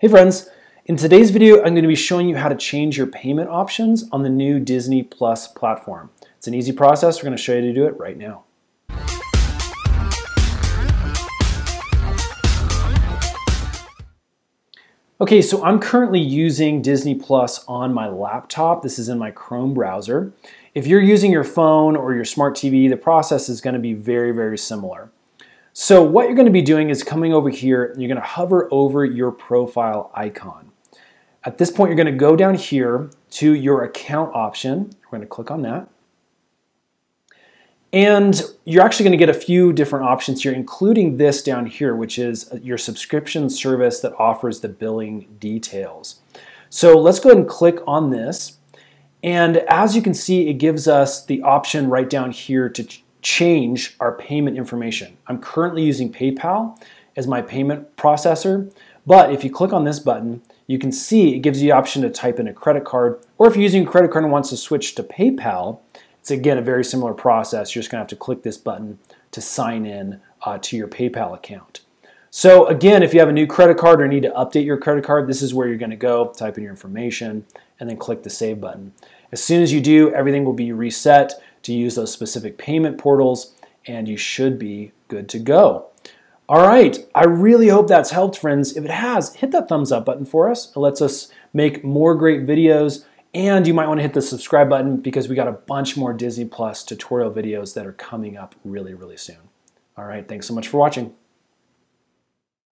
Hey friends, in today's video I'm going to be showing you how to change your payment options on the new Disney Plus platform. It's an easy process, we're going to show you how to do it right now. Okay, so I'm currently using Disney Plus on my laptop. This is in my Chrome browser. If you're using your phone or your smart TV, the process is going to be very, very similar. So what you're going to be doing is coming over here, you're going to hover over your profile icon. At this point, you're going to go down here to your account option. We're going to click on that. And you're actually going to get a few different options here, including this down here, which is uh, your subscription service that offers the billing details. So let's go ahead and click on this. And as you can see, it gives us the option right down here to change our payment information. I'm currently using PayPal as my payment processor, but if you click on this button, you can see it gives you the option to type in a credit card, or if you're using a credit card and wants to switch to PayPal, it's again a very similar process. You're just gonna have to click this button to sign in uh, to your PayPal account. So again, if you have a new credit card or need to update your credit card, this is where you're gonna go, type in your information, and then click the save button. As soon as you do, everything will be reset to use those specific payment portals, and you should be good to go. All right, I really hope that's helped, friends. If it has, hit that thumbs up button for us. It lets us make more great videos, and you might want to hit the subscribe button because we got a bunch more Disney Plus tutorial videos that are coming up really, really soon. All right, thanks so much for watching.